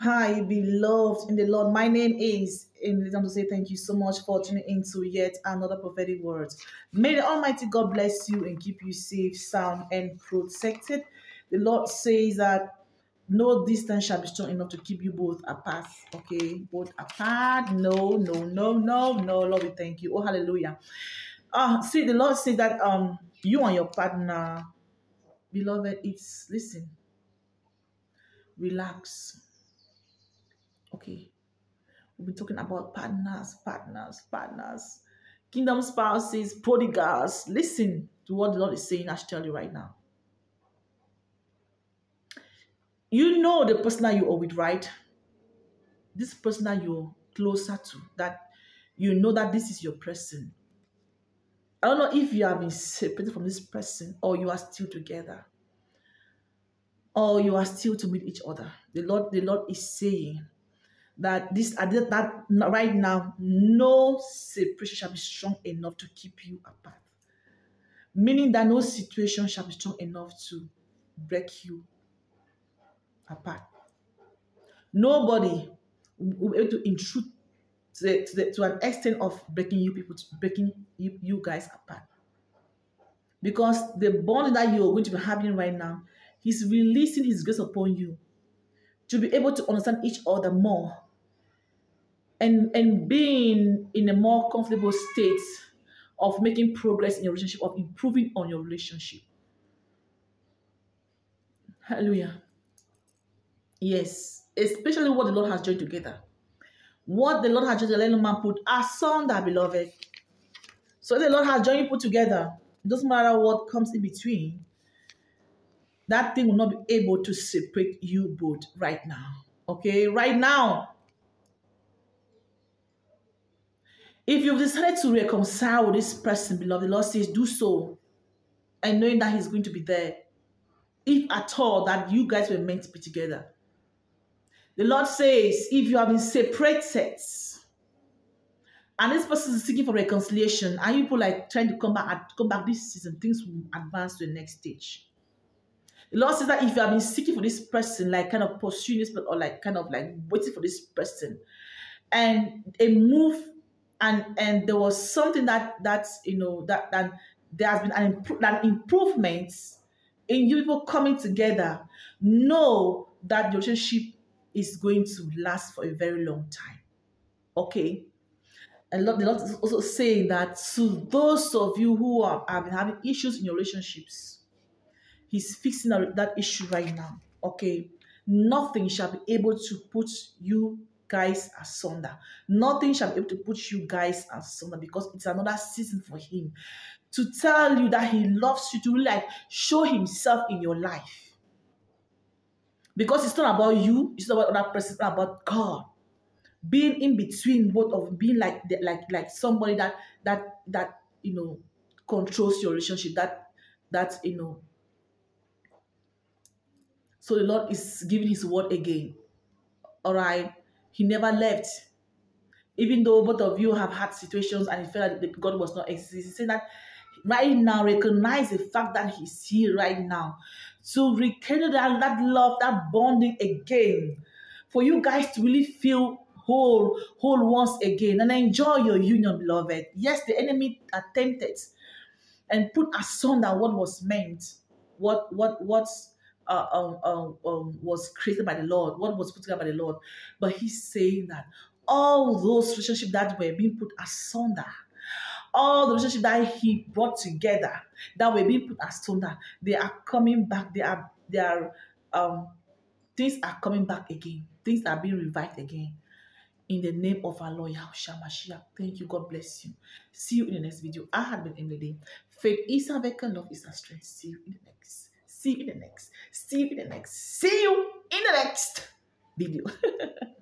Hi, beloved in the Lord. My name is, it's time to say thank you so much for tuning into yet another prophetic word. May the Almighty God bless you and keep you safe, sound, and protected. The Lord says that no distance shall be strong enough to keep you both apart. Okay, both apart. No, no, no, no, no. Lord, we thank you. Oh, hallelujah. Uh, see, the Lord says that um you and your partner, beloved, it's listen, relax Okay. We've been talking about partners, partners, partners, kingdom spouses, prodigals. Listen to what the Lord is saying. I should tell you right now. You know the person that you are with, right? This person that you're closer to, that you know that this is your person. I don't know if you have been separated from this person or you are still together or you are still to meet each other. The Lord, the Lord is saying, that this that right now no separation shall be strong enough to keep you apart. Meaning that no situation shall be strong enough to break you apart. Nobody will be able to intrude to, the, to, the, to an extent of breaking you people breaking you, you guys apart. Because the bond that you are going to be having right now he's releasing his grace upon you to be able to understand each other more and and being in a more comfortable state of making progress in your relationship, of improving on your relationship. Hallelujah. Yes, especially what the Lord has joined together. What the Lord has joined let no man put asunder, beloved. So the Lord has joined you put together. It doesn't matter what comes in between. That thing will not be able to separate you both right now. Okay, right now, If you've decided to reconcile with this person, beloved, the Lord says, do so. And knowing that He's going to be there. If at all that you guys were meant to be together. The Lord says, if you have been separated, and this person is seeking for reconciliation, and you people like trying to come back come back this season, things will advance to the next stage. The Lord says that if you have been seeking for this person, like kind of pursuing this, or like kind of like waiting for this person, and a move and and there was something that that's you know that that there has been an, imp- an improvement in you people coming together. Know that the relationship is going to last for a very long time. Okay? And Lord, the Lord is also saying that to those of you who are, have been having issues in your relationships, He's fixing that issue right now. Okay, nothing shall be able to put you guys asunder. Nothing shall be able to put you guys asunder because it's another season for him to tell you that he loves you, to like show himself in your life. Because it's not about you, it's not about other person, it's about God. Being in between both of being like like like somebody that that that you know controls your relationship, that that you know. So the Lord is giving his word again. All right he never left. Even though both of you have had situations and you felt that God was not existing, He said that right now recognize the fact that He's here right now to rekindle that, that love, that bonding again. For you guys to really feel whole, whole once again and enjoy your union, beloved. Yes, the enemy attempted and put asunder what was meant, what what what's uh, um, um, um, was created by the Lord, what was put together by the Lord. But he's saying that all those relationships that were being put asunder, all the relationships that he brought together, that were being put asunder, they are coming back. They are, they are, um, things are coming back again. Things are being revived again. In the name of our Lord Yahushua Mashiach. Thank you. God bless you. See you in the next video. I have been Emily. Faith is our vector, love is our strength. See you in the next. See you in the next. See you in the next. See you in the next video.